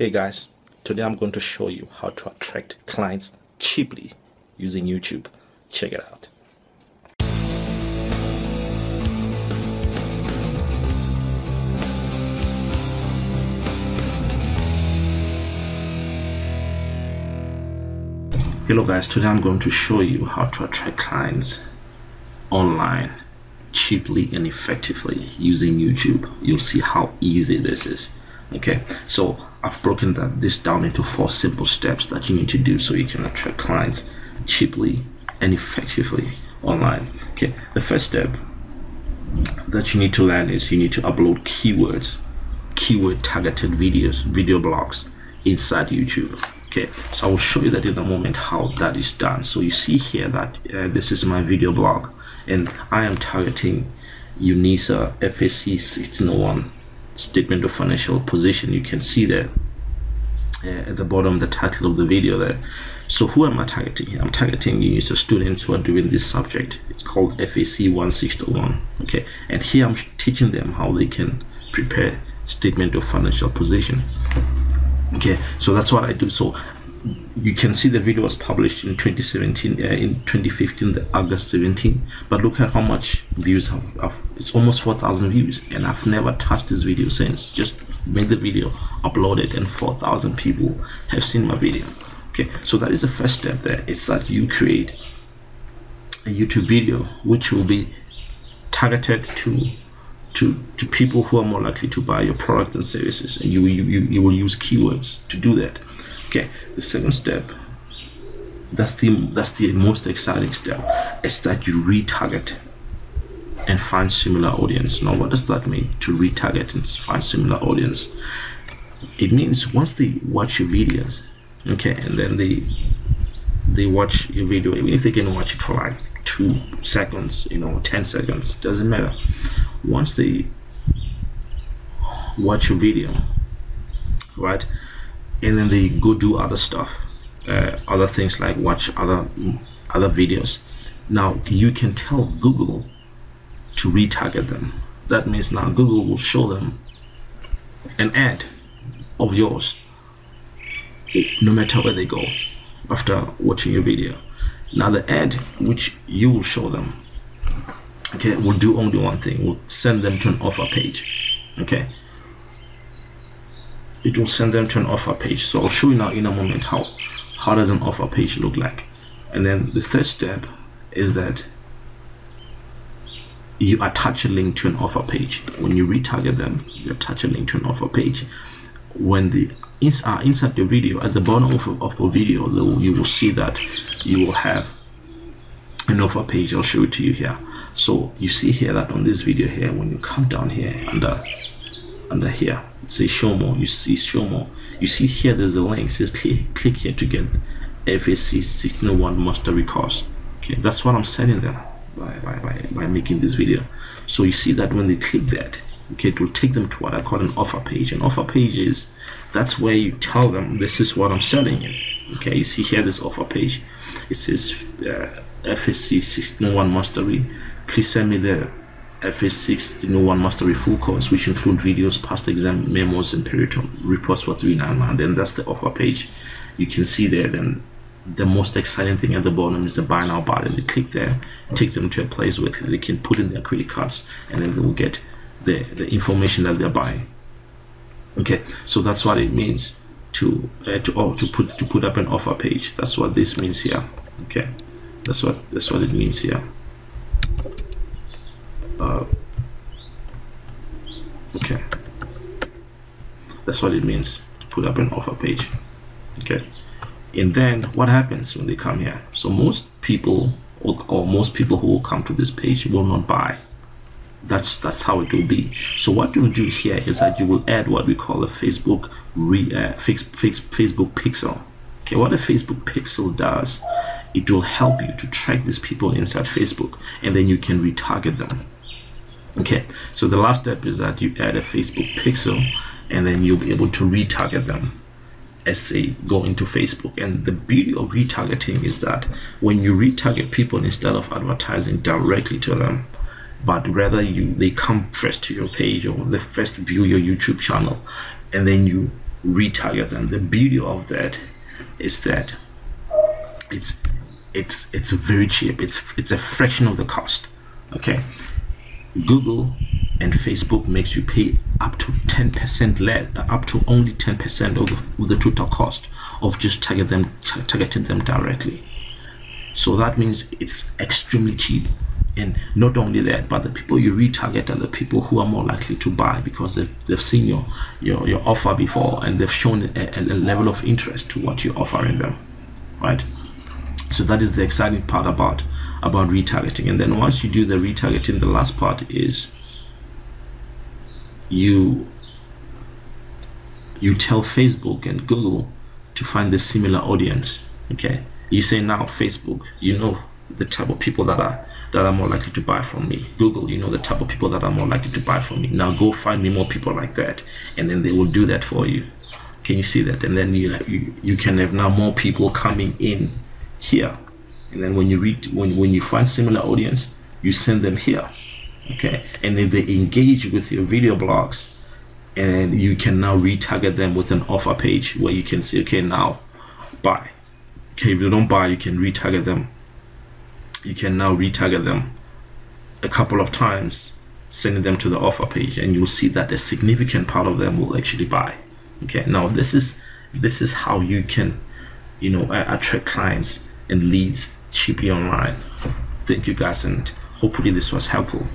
Hey guys, today I'm going to show you how to attract clients cheaply using YouTube. Check it out. Hello guys, today I'm going to show you how to attract clients online cheaply and effectively using YouTube. You'll see how easy this is. Okay, so I've broken that this down into four simple steps that you need to do so you can attract clients cheaply and effectively online. Okay, the first step that you need to learn is you need to upload keywords, keyword targeted videos, video blogs inside YouTube. Okay, so I will show you that in a moment how that is done. So you see here that uh, this is my video blog and I am targeting UNISA FAC 1601 statement of financial position you can see there uh, at the bottom the title of the video there. So who am i targeting i'm targeting UNISA students who are doing this subject. It's called FAC 1601 okay? And here i'm teaching them how they can prepare statement of financial position okay? So that's what i do. So you can see the video was published in 2017 uh, in 2015 the august 17 but look at how much views I've, I've, it's almost 4,000 views and I've never touched this video since. Just made the video uploaded and 4,000 people have seen my video. Okay so that is the first step there it's that you create a YouTube video which will be targeted to to to people who are more likely to buy your product and services and you you, you will use keywords to do that okay the second step that's the that's the most exciting step is that you retarget and find similar audience. Now what does that mean to retarget and find similar audience? It means once they watch your videos okay and then they they watch your video even if they can watch it for like two seconds you know 10 seconds doesn't matter. Once they watch your video right and then they go do other stuff uh, other things like watch other other videos. Now you can tell google to retarget them. That means now google will show them an ad of yours no matter where they go after watching your video. Now the ad which you will show them okay will do only one thing will send them to an offer page okay it will send them to an offer page. So I'll show you now in a moment how how does an offer page look like. And then the third step is that you attach a link to an offer page. When you retarget them you attach a link to an offer page. When the ins are inside the video at the bottom of, of the video you will see that you will have an offer page. I'll show it to you here. So you see here that on this video here when you come down here under under here say show more. You see show more. You see here there's a link. It says click, click here to get FAC 1601 mastery course okay that's what I'm selling them by, by, by, by making this video. So you see that when they click that okay it will take them to what I call an offer page. An offer page is that's where you tell them this is what I'm selling you. Okay you see here this offer page. It says uh, FAC 1601 mastery. Please send me the FS1601 Mastery Full Course, which include videos, past exam memos, and period reports for 399. And then that's the offer page. You can see there. Then the most exciting thing at the bottom is the buy now button. They click there, it takes them to a place where they can put in their credit cards, and then they will get the the information that they're buying. Okay, so that's what it means to uh, to oh, to put to put up an offer page. That's what this means here. Okay, that's what that's what it means here uh, okay. That's what it means to put up an offer page. Okay. And then what happens when they come here? So most people or, or most people who will come to this page will not buy. That's that's how it will be. So what you'll do here is that you will add what we call a facebook re uh, fix, fix, facebook pixel. Okay what a facebook pixel does it will help you to track these people inside facebook and then you can retarget them okay so the last step is that you add a facebook pixel and then you'll be able to retarget them as they go into facebook. And the beauty of retargeting is that when you retarget people instead of advertising directly to them but rather you they come first to your page or they first view your youtube channel and then you retarget them. The beauty of that is that it's it's it's very cheap. It's it's a fraction of the cost. Okay google and facebook makes you pay up to 10 percent less up to only 10 percent of, of the total cost of just target them targeting them directly. So that means it's extremely cheap. And not only that but the people you retarget are the people who are more likely to buy because they've, they've seen your, your your offer before and they've shown a, a level of interest to what you're offering them right? So that is the exciting part about about retargeting and then once you do the retargeting the last part is you you tell facebook and google to find the similar audience okay you say now facebook you know the type of people that are that are more likely to buy from me. Google, you know the type of people that are more likely to buy from me. Now go find me more people like that, and then they will do that for you. Can you see that? And then you you, you can have now more people coming in here, and then when you read when when you find similar audience, you send them here, okay? And if they engage with your video blogs, and you can now retarget them with an offer page where you can say, okay, now buy. Okay, if you don't buy, you can retarget them you can now retarget them a couple of times sending them to the offer page and you'll see that a significant part of them will actually buy okay now this is this is how you can you know attract clients and leads cheaply online. Thank you guys and hopefully this was helpful